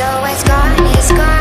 So it's gone It's gone.